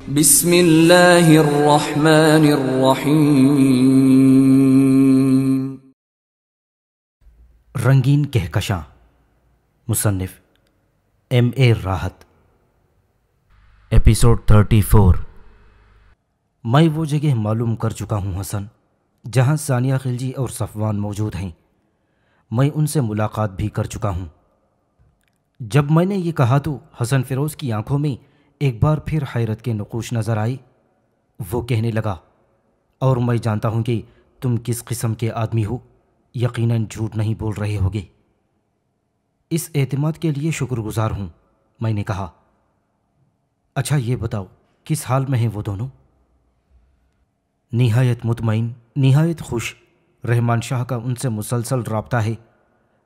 बिस्मिल्लाहिर्रहमानिर्रहीम। रंगीन Kahkashan मुसन्निफ M A Rahat. Episode thirty four. मैं वो जगह मालूम कर चुका हूँ हसन जहाँ सानिया खिलजी और सफ़वान मौजूद हैं। मैं उनसे मुलाकात भी कर चुका हूँ। जब मैंने ये कहा तो हसन फ़िरोज़ की आँखों में एक बार फिर हैरत के नकूश नज़र आए वो कहने लगा, और मैं जानता हूँ कि तुम किस किस्म के आदमी हो। यकीनन झूठ नहीं बोल रहे होगे। इस एतमाद के लिए शुक्रगुजार हूँ, मैंने कहा। अच्छा ये बताओ, किस हाल में हैं वो दोनों? निहायत मुतमिन निहायत खुश। रहमान शाह का उनसे मुसलसल रबता है।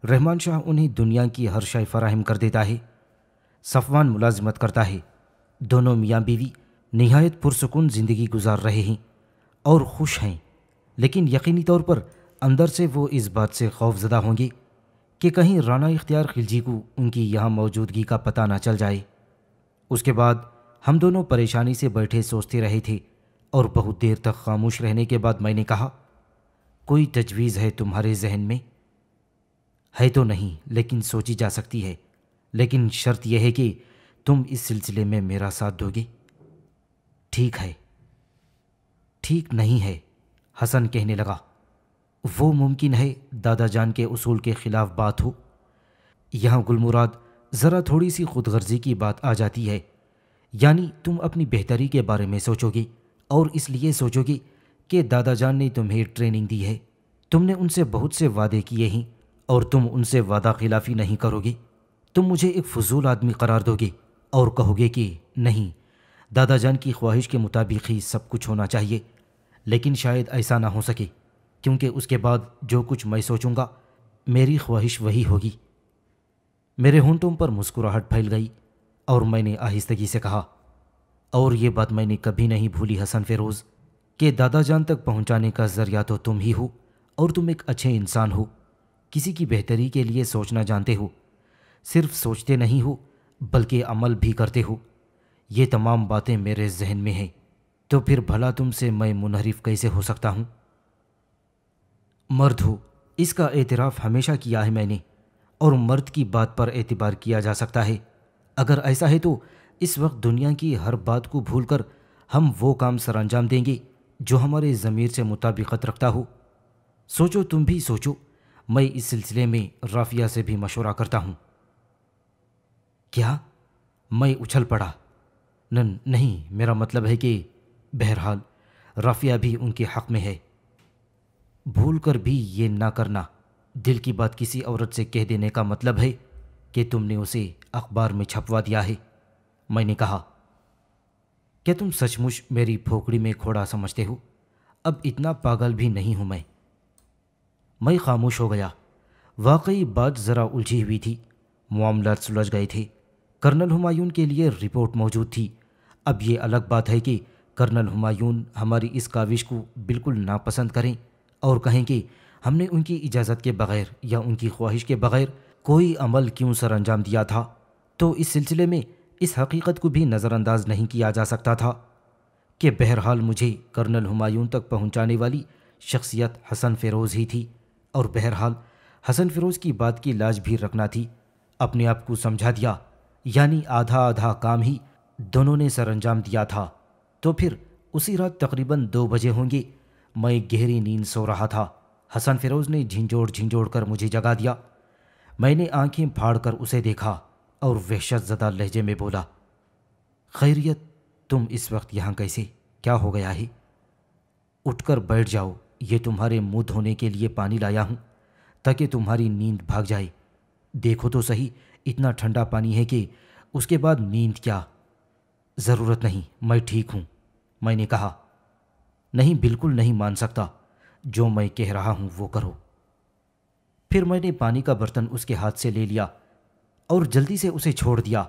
रहमान शाह उन्हें दुनिया की हर शय फराहम कर देता है। सफ़वान मुलाजमत करता है। दोनों मियाँ बीवी नहायत पुरसकून ज़िंदगी गुजार रहे हैं और खुश हैं। लेकिन यकीनी तौर पर अंदर से वो इस बात से खौफजदा होंगे कि कहीं राना इख्तियार खिलजी को उनकी यहाँ मौजूदगी का पता ना चल जाए। उसके बाद हम दोनों परेशानी से बैठे सोचते रहे थे और बहुत देर तक खामोश रहने के बाद मैंने कहा, कोई तजवीज़ है तुम्हारे जहन में? है तो नहीं, लेकिन सोची जा सकती है। लेकिन शर्त यह है कि तुम इस सिलसिले में मेरा साथ दोगे? ठीक है। ठीक नहीं है, हसन कहने लगा। वो मुमकिन है दादा जान के उसूल के ख़िलाफ़ बात हो। यहाँ गुलमुराद, ज़रा थोड़ी सी खुदगर्जी की बात आ जाती है। यानी तुम अपनी बेहतरी के बारे में सोचोगे और इसलिए सोचोगे कि दादा जान ने तुम्हें ट्रेनिंग दी है। तुमने उनसे बहुत से वादे किए हैं और तुम उनसे वादा खिलाफ़ी नहीं करोगे। तुम मुझे एक फजूल आदमी करार दोगे। और कहोगे कि, नहीं दादा जान की ख्वाहिश के मुताबिक ही सब कुछ होना चाहिए। लेकिन शायद ऐसा ना हो सके, क्योंकि उसके बाद जो कुछ मैं सोचूँगा, मेरी ख्वाहिश वही होगी। मेरे होंठों पर मुस्कुराहट फैल गई और मैंने आहिस्तगी से कहा, और ये बात मैंने कभी नहीं भूली हसन फेरोज़, कि दादा जान तक पहुँचाने का ज़रिया तो तुम ही हो, और तुम एक अच्छे इंसान हो। किसी की बेहतरी के लिए सोचना जानते हो। सिर्फ़ सोचते नहीं हो बल्कि अमल भी करते हो। ये तमाम बातें मेरे जहन में हैं। तो फिर भला तुमसे मैं मुनहरिफ कैसे हो सकता हूँ? मर्द हो, इसका एतराफ़ हमेशा किया है मैंने, और मर्द की बात पर एतबार किया जा सकता है। अगर ऐसा है तो इस वक्त दुनिया की हर बात को भूलकर हम वो काम सर अंजाम देंगे, जो हमारे ज़मीर से मुताबिकत रखता हो। सोचो, तुम भी सोचो। मैं इस सिलसिले में राफिया से भी मशवरा करता हूँ। क्या? मैं उछल पड़ा। न, नहीं, मेरा मतलब है कि बहरहाल, राफिया भी उनके हक़ में है। भूल कर भी ये ना करना। दिल की बात किसी औरत से कह देने का मतलब है कि तुमने उसे अखबार में छपवा दिया है। मैंने कहा, क्या तुम सचमुच मेरी फोकड़ी में खोड़ा समझते हो? अब इतना पागल भी नहीं हूँ मैं। मैं खामोश हो गया। वाकई बात ज़रा उलझी हुई थी। मामला सुलझ गए थे। कर्नल हुमायूं के लिए रिपोर्ट मौजूद थी। अब ये अलग बात है कि कर्नल हुमायूं हमारी इस काविश को बिल्कुल नापसंद करें और कहें कि हमने उनकी इजाज़त के बगैर या उनकी ख्वाहिश के बगैर कोई अमल क्यों सर अंजाम दिया था? तो इस सिलसिले में इस हकीकत को भी नज़रअंदाज नहीं किया जा सकता था कि बहरहाल मुझे कर्नल हुमायूं तक पहुँचाने वाली शख्सियत हसन फ़िरोज़ ही थी और बहरहाल हसन फ़िरोज़ की बात की लाज भी रखना थी। अपने आप को समझा दिया यानी आधा आधा काम ही दोनों ने सर अंजाम दिया था। तो फिर उसी रात तकरीबन दो बजे होंगे, मैं गहरी नींद सो रहा था। हसन फ़िरोज़ ने झिंझोड़ झिंझोड़ कर मुझे जगा दिया। मैंने आँखें फाड़ कर उसे देखा और वहशत ज़दा लहजे में बोला, खैरियत, तुम इस वक्त यहाँ कैसे? क्या हो गया है? उठकर बैठ जाओ, ये तुम्हारे मुँह धोने के लिए पानी लाया हूँ, ताकि तुम्हारी नींद भाग जाए। देखो तो सही इतना ठंडा पानी है कि उसके बाद नींद क्या? ज़रूरत नहीं, मैं ठीक हूँ, मैंने कहा। नहीं, बिल्कुल नहीं मान सकता। जो मैं कह रहा हूँ, वो करो। फिर मैंने पानी का बर्तन उसके हाथ से ले लिया और जल्दी से उसे छोड़ दिया।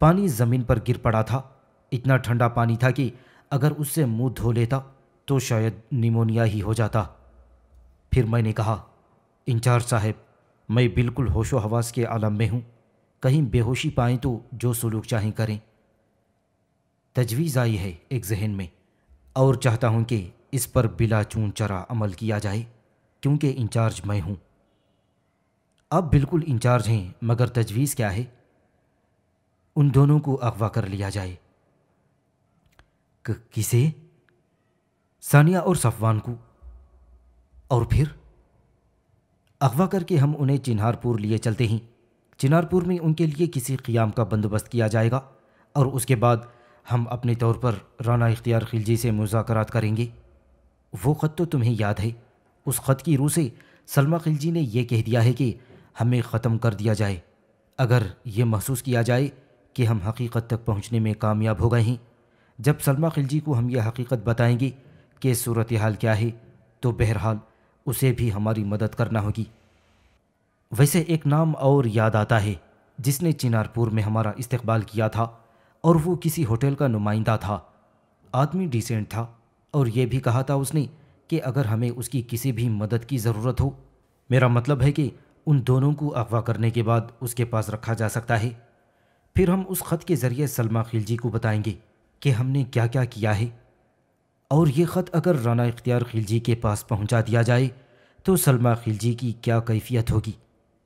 पानी ज़मीन पर गिर पड़ा था। इतना ठंडा पानी था कि अगर उससे मुँह धो लेता तो शायद निमोनिया ही हो जाता। फिर मैंने कहा इंचार्ज साहब, मैं बिल्कुल होशो हवास के आलम में हूँ। कहीं बेहोशी पाएँ तो जो सलूक चाहें करें। तजवीज़ आई है एक जहन में, और चाहता हूँ कि इस पर बिला चून चरा अमल किया जाए, क्योंकि इंचार्ज मैं हूँ। अब बिल्कुल इंचार्ज हैं, मगर तजवीज़ क्या है? उन दोनों को अगवा कर लिया जाए। किसे? सानिया और सफवान को। और फिर? अगवा करके हम उन्हें चिन्हारपुर लिए चलते हैं। चिनारपुर में उनके लिए किसी क़ियाम का बंदोबस्त किया जाएगा और उसके बाद हम अपने तौर पर राना इख्तियार खिलजी से मुजाकरात करेंगे। वो ख़त तो तुम्हें याद है। उस ख़त की रूह से सलमा खिलजी ने यह कह दिया है कि हमें ख़त्म कर दिया जाए। अगर ये महसूस किया जाए कि हम हकीकत तक पहुँचने में कामयाब हो गए हैं, जब सलमा खिलजी को हम यह हकीकत बताएँगे कि सूरत हाल क्या है तो बहरहाल उसे भी हमारी मदद करना होगी। वैसे एक नाम और याद आता है, जिसने चिनारपुर में हमारा इस्तकबाल किया था और वो किसी होटल का नुमाइंदा था। आदमी डिसेंट था और ये भी कहा था उसने कि अगर हमें उसकी किसी भी मदद की ज़रूरत हो, मेरा मतलब है कि उन दोनों को अगवा करने के बाद उसके पास रखा जा सकता है। फिर हम उस ख़त के ज़रिए सलमा खिलजी को बताएँगे कि हमने क्या क्या किया है। और ये ख़त अगर राना इख्तियार खिलजी के पास पहुँचा दिया जाए तो सलमा खिलजी की क्या कैफियत होगी?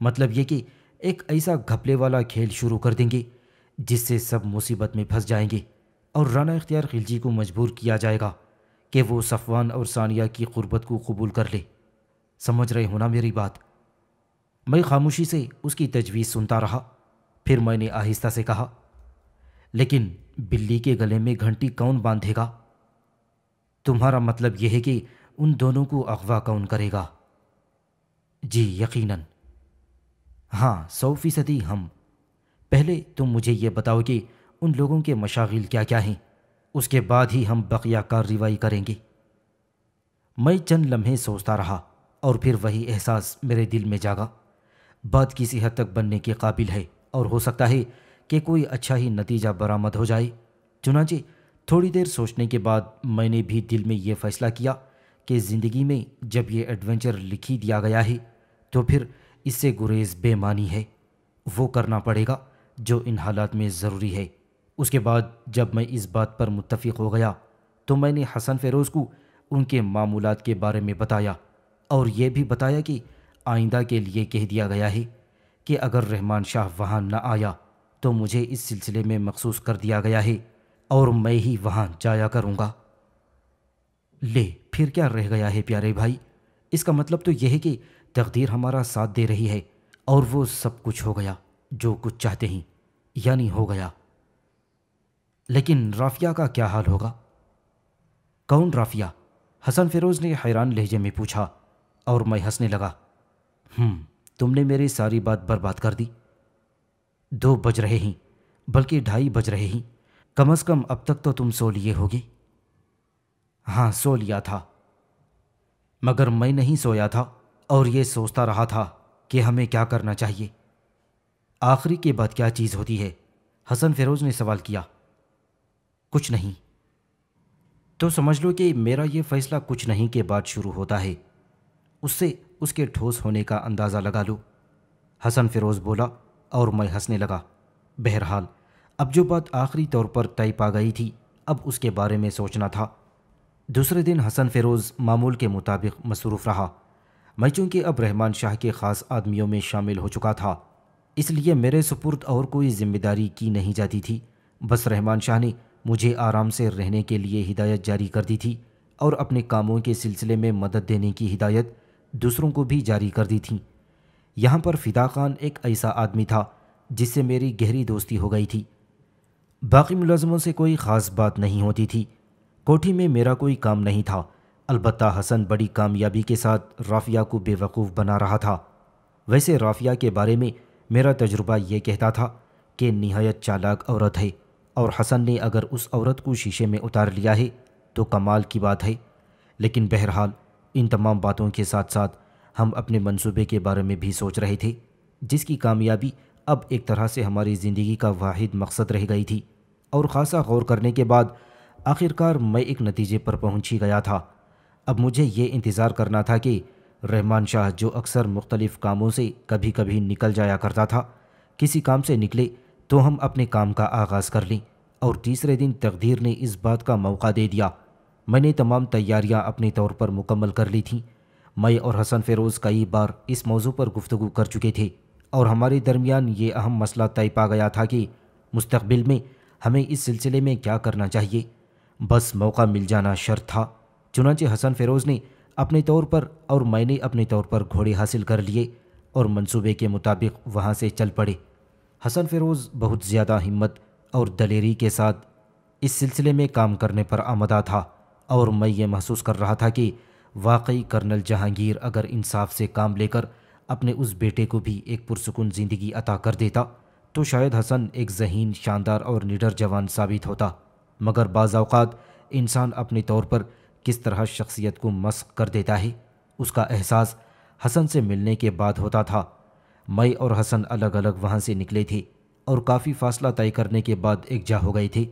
मतलब ये कि एक ऐसा घपले वाला खेल शुरू कर देंगे, जिससे सब मुसीबत में फंस जाएँगे और राना इख्तियार खिलजी को मजबूर किया जाएगा कि वो सफ़वान और सानिया की क़ुरबत को कबूल कर ले। समझ रहे हो ना मेरी बात? मैं खामोशी से उसकी तजवीज़ सुनता रहा, फिर मैंने आहिस्ता से कहा, लेकिन बिल्ली के गले में घंटी कौन बांधेगा? तुम्हारा मतलब यह है कि उन दोनों को अगवा कौन करेगा? जी, यकीनन। हाँ सौ फ़ीसदी हम। पहले तुम मुझे ये बताओ कि उन लोगों के मशागिल क्या क्या हैं? उसके बाद ही हम बकिया कार्रवाई करेंगे। मैं चंद लम्हे सोचता रहा और फिर वही एहसास मेरे दिल में जागा। बात किसी हद तक बनने के काबिल है और हो सकता है कि कोई अच्छा ही नतीजा बरामद हो जाए। चुनाचे थोड़ी देर सोचने के बाद मैंने भी दिल में यह फ़ैसला किया कि ज़िंदगी में जब ये एडवेंचर लिखी दिया गया है तो फिर इससे गुरेज बेमानी है। वो करना पड़ेगा जो इन हालात में ज़रूरी है। उसके बाद जब मैं इस बात पर मुतफ़ हो गया तो मैंने हसन फ़ेरोज़ को उनके मामूलात के बारे में बताया और ये भी बताया कि आइंदा के लिए कह दिया गया है कि अगर रहमान शाह वहाँ न आया तो मुझे इस सिलसिले में मखसूस कर दिया गया है और मैं ही वहाँ जाया करूँगा। ले, फिर क्या रह गया है प्यारे भाई? इसका मतलब तो यह है कि तकदीर हमारा साथ दे रही है और वो सब कुछ हो गया, जो कुछ चाहते हैं, यानी हो गया। लेकिन राफिया का क्या हाल होगा? कौन राफिया? हसन फिरोज़ ने हैरान लहजे में पूछा और मैं हंसने लगा। हम्म तुमने मेरी सारी बात बर्बाद कर दी। दो बज रहे हैं, बल्कि ढाई बज रहे हैं। कम अज़ कम अब तक तो तुम सो लिए होगे। हाँ सो लिया था। मगर मैं नहीं सोया था। और ये सोचता रहा था कि हमें क्या करना चाहिए। आखिरी के बाद क्या चीज़ होती है? हसन फिरोज़ ने सवाल किया। कुछ नहीं। तो समझ लो कि मेरा ये फ़ैसला कुछ नहीं के बाद शुरू होता है। उससे उसके ठोस होने का अंदाज़ा लगा लो। हसन फिरोज़ बोला और मैं हंसने लगा। बहरहाल, अब जो बात आखिरी तौर पर तय पा गई थी, अब उसके बारे में सोचना था। दूसरे दिन हसन फिरोज़ मामूल के मुताबिक मसरूफ़ रहा। मैं चूँकि अब रहमान शाह के ख़ास आदमियों में शामिल हो चुका था। इसलिए मेरे सुपुर्द और कोई ज़िम्मेदारी की नहीं जाती थी। बस रहमान शाह ने मुझे आराम से रहने के लिए हिदायत जारी कर दी थी और अपने कामों के सिलसिले में मदद देने की हिदायत दूसरों को भी जारी कर दी थी। यहाँ पर फ़िदा खान एक ऐसा आदमी था जिससे मेरी गहरी दोस्ती हो गई थी। बाकी मुलाजमों से कोई ख़ास बात नहीं होती थी। कोठी में मेरा कोई काम नहीं था। अलबत् हसन बड़ी कामयाबी के साथ राफिया को बेवकूफ़ बना रहा था। वैसे राफिया के बारे में मेरा तजुर्बा ये कहता था कि नहायत चालाक औरत है और हसन ने अगर उस औरत को शीशे में उतार लिया है तो कमाल की बात है। लेकिन बहरहाल, इन तमाम बातों के साथ साथ हम अपने मंसूबे के बारे में भी सोच रहे थे, जिसकी कामयाबी अब एक तरह से हमारी ज़िंदगी का वाहिद मकसद रह गई थी। और ख़ासा गौर करने के बाद आखिरकार मैं एक नतीजे पर पहुँच ही गया था। अब मुझे ये इंतज़ार करना था कि रहमान शाह जो अक्सर मुख्तलिफ़ कामों से कभी कभी निकल जाया करता था, किसी काम से निकले तो हम अपने काम का आगाज़ कर लें और तीसरे दिन तकदीर ने इस बात का मौका दे दिया। मैंने तमाम तैयारियाँ अपने तौर पर मुकम्मल कर ली थीं। मैं और हसन फ़िरोज़ कई बार इस मौजू पर गुफ्तु कर चुके थे और हमारे दरमियान ये अहम मसला तय पा गया था कि मुस्तबिल में हमें इस सिलसिले में क्या करना चाहिए। बस मौका मिल जाना शर्त था। चुनाचे हसन फिरोज ने अपने तौर पर और मैंने अपने तौर पर घोड़े हासिल कर लिए और मंसूबे के मुताबिक वहाँ से चल पड़े। हसन फेरोज़ बहुत ज़्यादा हिम्मत और दलेरी के साथ इस सिलसिले में काम करने पर आमदा था और मैं ये महसूस कर रहा था कि वाकई कर्नल जहांगीर अगर इंसाफ से काम लेकर अपने उस बेटे को भी एक पुरसकून ज़िंदगी अता कर देता तो शायद हसन एक जहीन, शानदार और निडर जवान साबित होता। मगर बाज़ अवक़ात इंसान अपने तौर पर किस तरह शख्सियत को मस्क कर देता है? उसका एहसास हसन से मिलने के बाद होता था। मई और हसन अलग अलग वहाँ से निकले थे और काफ़ी फासला तय करने के बाद एक जा हो गए थे।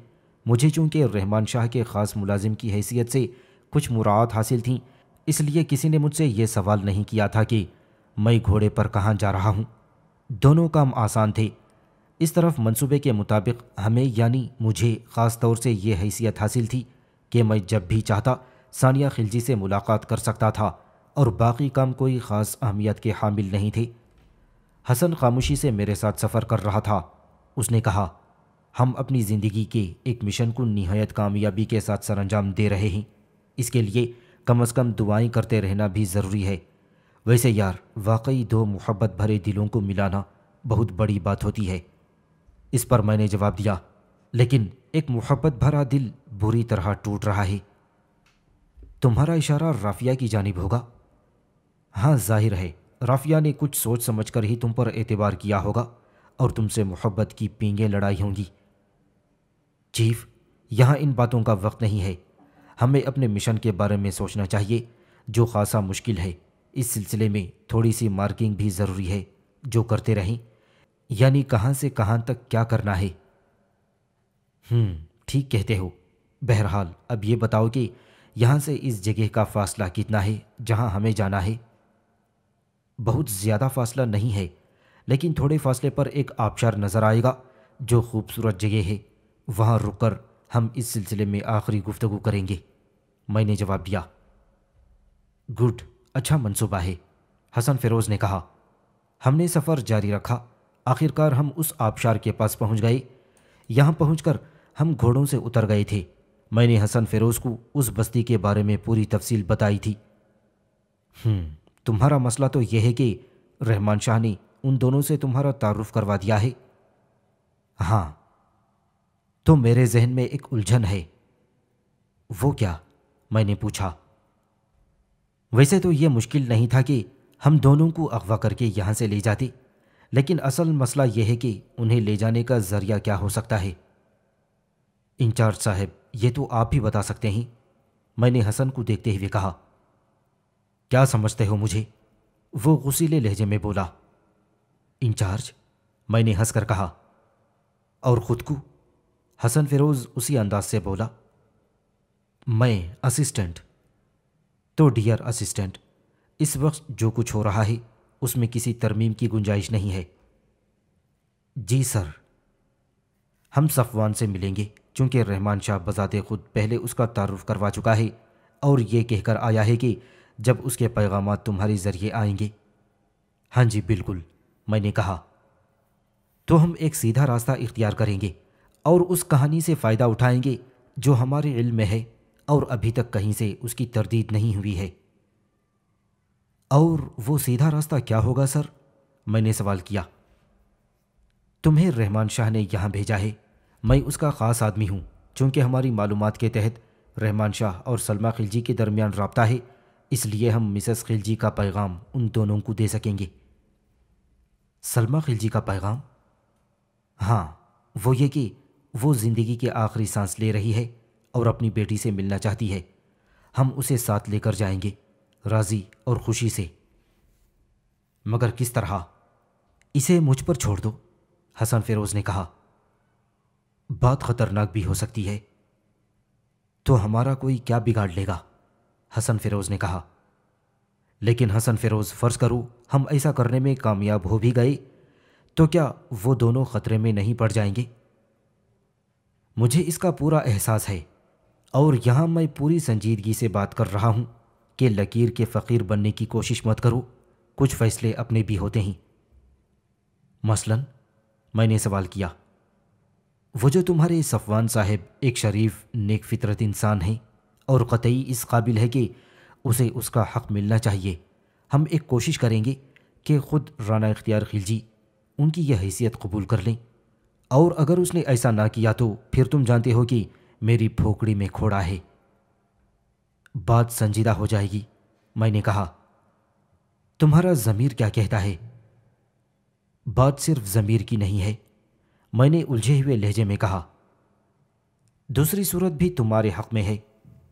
मुझे चूँकि रहमान शाह के ख़ास मुलाजिम की हैसियत से कुछ मुराद हासिल थी, इसलिए किसी ने मुझसे ये सवाल नहीं किया था कि मैं घोड़े पर कहाँ जा रहा हूँ। दोनों काम आसान थे। इस तरफ़ मंसूबे के मुताबिक हमें यानी मुझे ख़ास तौर से ये हैसियत हासिल थी कि मैं जब भी चाहता सानिया खिलजी से मुलाकात कर सकता था और बाकी काम कोई ख़ास अहमियत के हामिल नहीं थे। हसन खामोशी से मेरे साथ सफ़र कर रहा था। उसने कहा, हम अपनी ज़िंदगी के एक मिशन को नहायत कामयाबी के साथ सर अंजाम दे रहे हैं। इसके लिए कम अज़ कम दुआएँ करते रहना भी ज़रूरी है। वैसे यार, वाकई दो मोहब्बत भरे दिलों को मिलाना बहुत बड़ी बात होती है। इस पर मैंने जवाब दिया, लेकिन एक मोहब्बत भरा दिल बुरी तरह टूट रहा है। तुम्हारा इशारा राफिया की जानिब होगा। हाँ ज़ाहिर है राफिया ने कुछ सोच समझकर ही तुम पर एतबार किया होगा और तुमसे मोहब्बत की पींगें लड़ाई होंगी। चीफ यहाँ इन बातों का वक्त नहीं है। हमें अपने मिशन के बारे में सोचना चाहिए जो खासा मुश्किल है। इस सिलसिले में थोड़ी सी मार्किंग भी ज़रूरी है जो करते रहें। यानी कहाँ से कहाँ तक क्या करना है? हम्म, ठीक कहते हो। बहरहाल अब ये बताओ कि यहाँ से इस जगह का फासला कितना है, जहाँ हमें जाना है? बहुत ज़्यादा फासला नहीं है, लेकिन थोड़े फासले पर एक आबशार नज़र आएगा, जो खूबसूरत जगह है। वहाँ रुककर हम इस सिलसिले में आखिरी गुफ्तगु करेंगे। मैंने जवाब दिया। गुड अच्छा मंसूबा है, हसन फिरोज़ ने कहा। हमने सफ़र जारी रखा। आखिरकार हम उस आबशार के पास पहुँच गए। यहाँ पहुंचकर हम घोड़ों से उतर गए थे। मैंने हसन फिरोज़ को उस बस्ती के बारे में पूरी तफसील बताई थी। हम्म, तुम्हारा मसला तो यह है कि रहमान शाह ने उन दोनों से तुम्हारा तारुफ करवा दिया है। हाँ तो मेरे जहन में एक उलझन है। वो क्या? मैंने पूछा। वैसे तो यह मुश्किल नहीं था कि हम दोनों को अगवा करके यहाँ से ले जाते लेकिन असल मसला यह है कि उन्हें ले जाने का ज़रिया क्या हो सकता है? इंचार्ज साहब ये तो आप ही बता सकते हैं। मैंने हसन को देखते हुए कहा, क्या समझते हो मुझे? वो गुसीले लहजे में बोला, इंचार्ज, मैंने हंसकर कहा, और खुद को? हसन फिरोज उसी अंदाज से बोला, मैं असिस्टेंट। तो डियर असिस्टेंट, इस वक्त जो कुछ हो रहा है, उसमें किसी तरमीम की गुंजाइश नहीं है। जी सर, हम सफ़वान से मिलेंगे। चूँकि रहमान शाह बजाते खुद पहले उसका तारुफ करवा चुका है और ये कहकर आया है कि जब उसके पैगाम तुम्हारे ज़रिए आएँगे। हाँ जी, बिल्कुल, मैंने कहा। तो हम एक सीधा रास्ता इख्तियार करेंगे और उस कहानी से फ़ायदा उठाएँगे जो हमारे इल्म में है और अभी तक कहीं से उसकी तरदीद नहीं हुई है। और वो सीधा रास्ता क्या होगा, सर? मैंने सवाल किया। तुम्हें रहमान शाह ने यहाँ भेजा है। मैं उसका ख़ास आदमी हूँ, चूँकि हमारी मालूम के तहत रहमान शाह और सलमा खिलजी के दरमियान रबता है, इसलिए हम मिसेस खिलजी का पैगाम उन दोनों को दे सकेंगे। सलमा खिलजी का पैगाम? हाँ वो ये कि वो ज़िंदगी के आखिरी सांस ले रही है और अपनी बेटी से मिलना चाहती है। हम उसे साथ लेकर जाएँगे, राज़ी और खुशी से। मगर किस तरह? इसे मुझ पर छोड़ दो, हसन फिरोज ने कहा। बात खतरनाक भी हो सकती है। तो हमारा कोई क्या बिगाड़ लेगा? हसन फिरोज ने कहा। लेकिन हसन फिरोज, फ़र्ज़ करूँ, हम ऐसा करने में कामयाब हो भी गए तो क्या वो दोनों खतरे में नहीं पड़ जाएँगे? मुझे इसका पूरा एहसास है, और यहाँ मैं पूरी संजीदगी से बात कर रहा हूँ कि लकीर के फ़कीर बनने की कोशिश मत करो, कुछ फैसले अपने भी होते हैं। मसलन, मैंने सवाल किया। वो जो तुम्हारे सफ़वान साहब एक शरीफ, नेक फितरत इंसान हैं और क़तई इस काबिल है कि उसे उसका हक़ मिलना चाहिए। हम एक कोशिश करेंगे कि ख़ुद राना इख्तियार खिलजी उनकी यह हैसियत कबूल कर लें। और अगर उसने ऐसा ना किया तो फिर तुम जानते हो कि मेरी फोकड़ी में खोड़ा है। बात संजीदा हो जाएगी, मैंने कहा। तुम्हारा ज़मीर क्या कहता है? बात सिर्फ़ ज़मीर की नहीं है। मैंने उलझे हुए लहजे में कहा, दूसरी सूरत भी तुम्हारे हक में है।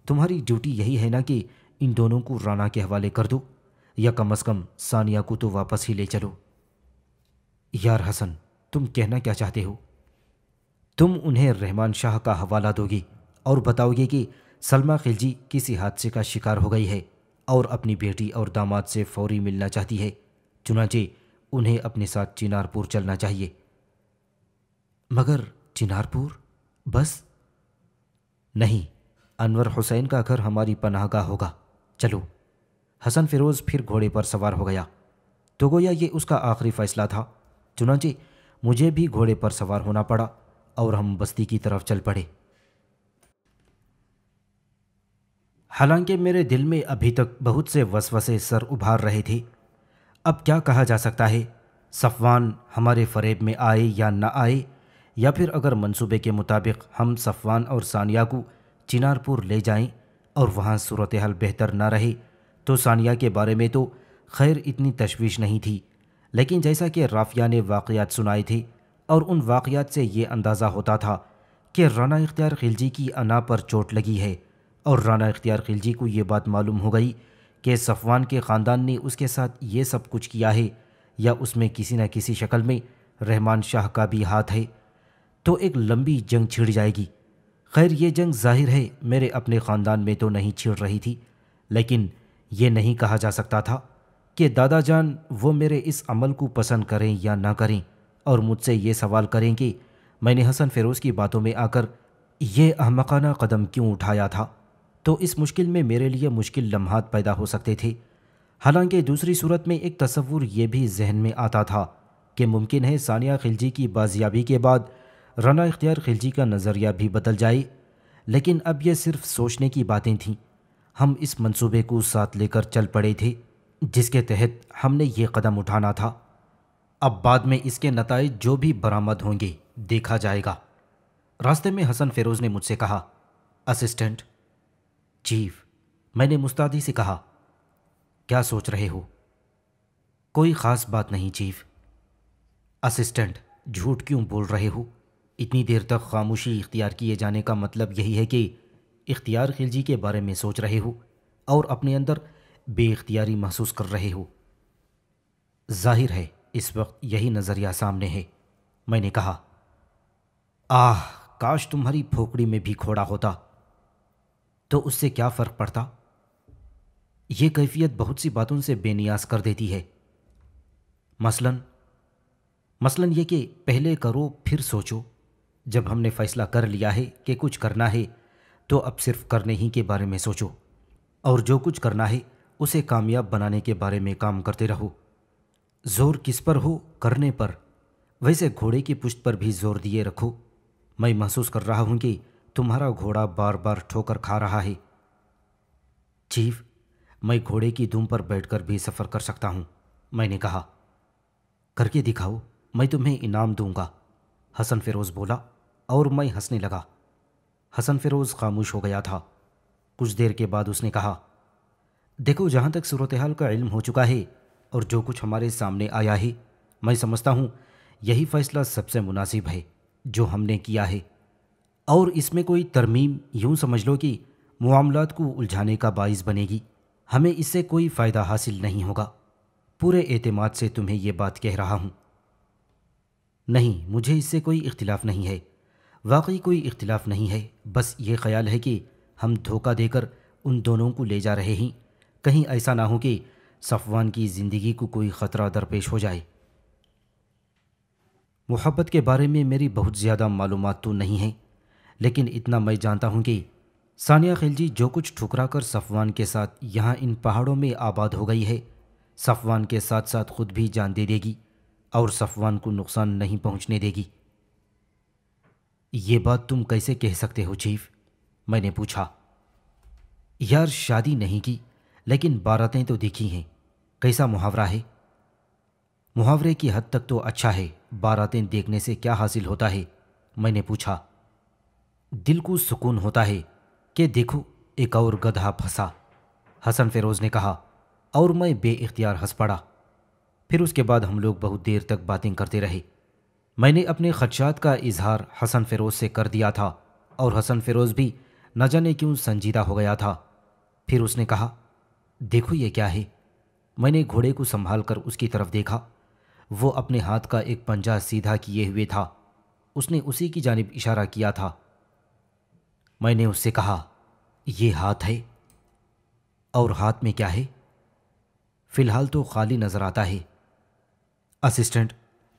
तुम्हारी ड्यूटी यही है ना कि इन दोनों को राना के हवाले कर दो, या कम अज़ कम सानिया को तो वापस ही ले चलो। यार हसन, तुम कहना क्या चाहते हो? तुम उन्हें रहमान शाह का हवाला दोगी और बताओगे कि सलमा खिलजी किसी हादसे का शिकार हो गई है और अपनी बेटी और दामाद से फौरी मिलना चाहती है, चुनाचे उन्हें अपने साथ चिनारपुर चलना चाहिए। मगर चिनारपुर? बस। नहीं, अनवर हुसैन का घर हमारी पनाहगाह होगा। चलो। हसन फिरोज़ फिर घोड़े पर सवार हो गया। तो गोया ये उसका आखिरी फैसला था। चुनाचे, मुझे भी घोड़े पर सवार होना पड़ा और हम बस्ती की तरफ़ चल पड़े। हालाँकि मेरे दिल में अभी तक बहुत से वसवसे सर उभार रहे थे। अब क्या कहा जा सकता है? सफ़वान हमारे फरेब में आए या न आए? या फिर अगर मंसूबे के मुताबिक हम सफ़वान और सानिया को चिनारपुर ले जाएँ और वहाँ सूरत हाल बेहतर ना रहे तो सानिया के बारे में तो खैर इतनी तशवीश नहीं थी। लेकिन जैसा कि राफिया ने वाक़ात सुनाए थे और उन वाक़ात से ये अंदाज़ा होता था कि राना इख्तियार खिलजी की अना पर चोट लगी है और राना इख्तियार खिलजी को ये बात मालूम हो गई कि सफ़वान के ख़ानदान ने उसके साथ ये सब कुछ किया है या उसमें किसी न किसी शक्ल में रहमान शाह का भी हाथ है। तो एक लंबी जंग छिड़ जाएगी। खैर, ये जंग ज़ाहिर है, मेरे अपने ख़ानदान में तो नहीं छिड़ रही थी, लेकिन ये नहीं कहा जा सकता था कि दादा जान वो मेरे इस अमल को पसंद करें या ना करें, और मुझसे ये सवाल करें कि मैंने हसन फ़िरोज़ की बातों में आकर ये अहमकाना कदम क्यों उठाया था? तो इस मुश्किल में मेरे लिए मुश्किल लम्हात पैदा हो सकते थे। हालाँकि दूसरी सूरत में एक तस्वुर ये भी जहन में आता था कि मुमकिन है सानिया खिलजी की बाजियाबी के बाद रना इख्तियार खिलजी का नज़रिया भी बदल जाए। लेकिन अब यह सिर्फ़ सोचने की बातें थीं। हम इस मंसूबे को साथ लेकर चल पड़े थे, जिसके तहत हमने ये कदम उठाना था। अब बाद में इसके नतज जो भी बरामद होंगे, देखा जाएगा। रास्ते में हसन फेरोज़ ने मुझसे कहा, असिस्टेंट, चीफ, मैंने मुस्तादी से कहा, क्या सोच रहे हो? कोई ख़ास बात नहीं, चीफ। असिस्टेंट, झूठ क्यों बोल रहे हो? इतनी देर तक खामोशी इख्तियार किए जाने का मतलब यही है कि इख्तियार खिलजी के बारे में सोच रहे हो और अपने अंदर बेख्तियारी महसूस कर रहे हो। ज़ाहिर है, इस वक्त यही नज़रिया सामने है। मैंने कहा, आह, काश तुम्हारी फोकड़ी में भी खोड़ा होता। तो उससे क्या फ़र्क पड़ता? यह कैफियत बहुत सी बातों से बेनियाज कर देती है। मसलन मसलन ये कि पहले करो, फिर सोचो। जब हमने फ़ैसला कर लिया है कि कुछ करना है तो अब सिर्फ़ करने ही के बारे में सोचो। और जो कुछ करना है, उसे कामयाब बनाने के बारे में काम करते रहो। ज़ोर किस पर हो? करने पर। वैसे घोड़े की पुष्ट पर भी ज़ोर दिए रखो। मैं महसूस कर रहा हूँ कि तुम्हारा घोड़ा बार बार ठोकर खा रहा है। चीफ, मैं घोड़े की धूम पर बैठकर भी सफ़र कर सकता हूँ, मैंने कहा। करके दिखाओ, मैं तुम्हें इनाम दूँगा। हसन फिरोज़ बोला। और मैं हंसने लगा। हसन फिरोज़ खामोश हो गया था। कुछ देर के बाद उसने कहा, देखो, जहाँ तक सूरत हाल का इल्म हो चुका है और जो कुछ हमारे सामने आया है, मैं समझता हूँ यही फ़ैसला सबसे मुनासिब है, जो हमने किया है। और इसमें कोई तरमीम यूँ समझ लो कि मामलात को उलझाने का बाइस बनेगी। हमें इससे कोई फ़ायदा हासिल नहीं होगा। पूरे एतमाद से तुम्हें ये बात कह रहा हूँ। नहीं, मुझे इससे कोई इख्तिलाफ़ नहीं है। वाकई कोई इख्तिलाफ़ नहीं है। बस ये ख्याल है कि हम धोखा देकर उन दोनों को ले जा रहे हैं। कहीं ऐसा ना हो कि सफ़वान की ज़िंदगी को कोई ख़तरा दरपेश हो जाए। मोहब्बत के बारे में मेरी बहुत ज़्यादा मालूम तो नहीं है, लेकिन इतना मैं जानता हूँ कि सानिया खिलजी जो कुछ ठुकरा कर सफ़वान के साथ यहाँ इन पहाड़ों में आबाद हो गई है, सफ़वान के साथ साथ खुद भी जान दे देगी और सफ़वान को नुकसान नहीं पहुँचने देगी। ये बात तुम कैसे कह सकते हो, चीफ? मैंने पूछा। यार, शादी नहीं की, लेकिन बारातें तो दिखी हैं। कैसा मुहावरा है? मुहावरे की हद तक तो अच्छा है, बारातें देखने से क्या हासिल होता है? मैंने पूछा। दिल को सुकून होता है कि देखो, एक और गधा फंसा। हसन फिरोज ने कहा, और मैं बेइख्तियार हंस पड़ा। फिर उसके बाद हम लोग बहुत देर तक बातें करते रहे। मैंने अपने खदशात का इजहार हसन फिरोज़ से कर दिया था और हसन फिरोज़ भी न जाने क्यों संजीदा हो गया था। फिर उसने कहा, देखो ये क्या है? मैंने घोड़े को संभाल कर उसकी तरफ़ देखा। वो अपने हाथ का एक पंजा सीधा किए हुए था। उसने उसी की जानब इशारा किया था। मैंने उससे कहा यह हाथ है और हाथ में क्या है? फ़िलहाल तो खाली नज़र आता है। असिस्टेंट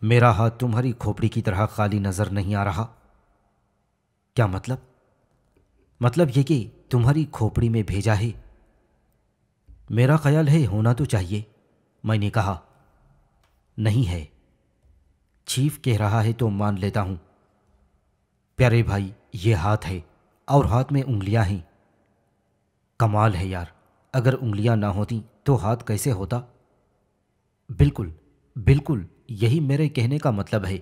मेरा हाथ तुम्हारी खोपड़ी की तरह खाली नज़र नहीं आ रहा। क्या मतलब? मतलब ये कि तुम्हारी खोपड़ी में भेजा है। मेरा ख्याल है होना तो चाहिए, मैंने कहा। नहीं है। चीफ कह रहा है तो मान लेता हूँ। प्यारे भाई, ये हाथ है और हाथ में उंगलियाँ हैं। कमाल है यार, अगर उंगलियाँ ना होती तो हाथ कैसे होता? बिल्कुल बिल्कुल। यही मेरे कहने का मतलब है।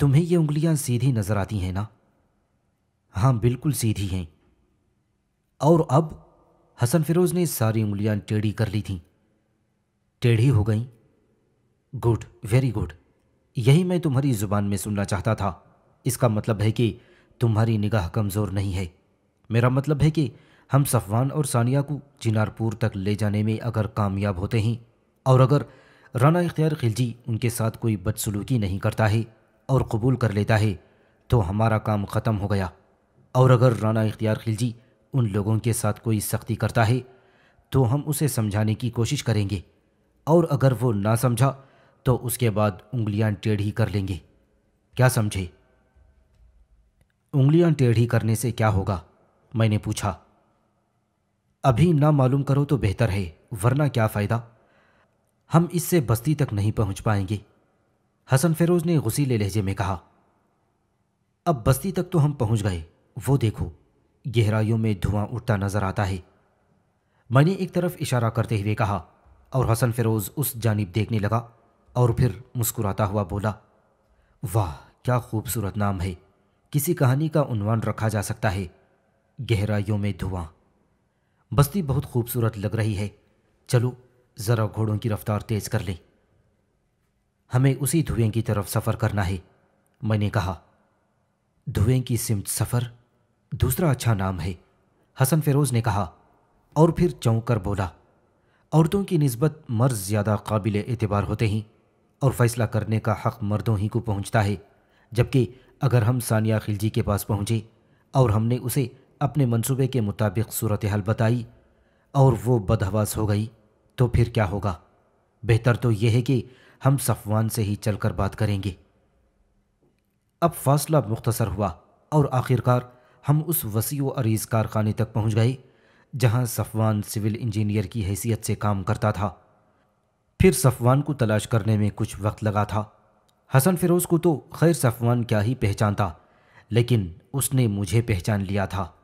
तुम्हें ये उंगलियाँ सीधी नज़र आती हैं ना? हाँ बिल्कुल सीधी हैं। और अब हसन फिरोज ने सारी उंगलियाँ टेढ़ी कर ली थीं। टेढ़ी हो गई। गुड वेरी गुड यही मैं तुम्हारी ज़ुबान में सुनना चाहता था। इसका मतलब है कि तुम्हारी निगाह कमज़ोर नहीं है। मेरा मतलब है कि हम सफ़वान और सानिया को चिनारपुर तक ले जाने में अगर कामयाब होते हैं, और अगर राना इख्तियार खिलजी उनके साथ कोई बदसलूकी नहीं करता है और कबूल कर लेता है तो हमारा काम ख़त्म हो गया। और अगर राना इख्तियार खिलजी उन लोगों के साथ कोई सख्ती करता है तो हम उसे समझाने की कोशिश करेंगे। और अगर वो ना समझा तो उसके बाद उंगलियाँ टेढ़ी कर लेंगे। क्या समझे? उंगलियाँ टेढ़ी करने से क्या होगा? मैंने पूछा। अभी ना मालूम करो तो बेहतर है, वरना क्या फ़ायदा? हम इससे बस्ती तक नहीं पहुँच पाएँगे। हसन फेरोज ने गुसीले लहजे में कहा, अब बस्ती तक तो हम पहुँच गए। वो देखो, गहराइयों में धुआँ उठता नज़र आता है। मैंने एक तरफ़ इशारा करते हुए कहा, और हसन फिरोज उस जानिब देखने लगा, और फिर मुस्कुराता हुआ बोला, वाह, क्या खूबसूरत नाम है। किसी कहानी का उन्वान रखा जा सकता है, गहराइयों में धुआँ। बस्ती बहुत खूबसूरत लग रही है। चलो ज़रा घोड़ों की रफ्तार तेज कर लें। हमें उसी धुएँ की तरफ़ सफ़र करना है, मैंने कहा। धुएँ की सिमत सफ़र दूसरा अच्छा नाम है, हसन फिरोज ने कहा। और फिर चौंक कर बोला, औरतों की नस्बत मर्ज ज़्यादा काबिल एतबार होते हैं, और फैसला करने का हक मर्दों ही को पहुँचता है, जबकि अगर हम सानिया खिलजी के पास पहुँचे, और हमने उसे अपने मंसूबे के मुताबिक सूरत हाल बताई, और वो बदहवास हो गई तो फिर क्या होगा? बेहतर तो यह है कि हम सफ़वान से ही चलकर बात करेंगे। अब फासला मुख्तसर हुआ और आखिरकार हम उस वसी व अरीज़ कारखाने तक पहुँच गए, जहाँ सफ़वान सिविल इंजीनियर की हैसियत से काम करता था। फिर सफ़वान को तलाश करने में कुछ वक्त लगा था। हसन फिरोज़ को तो खैर सफ़वान क्या ही पहचानता, लेकिन उसने मुझे पहचान लिया था।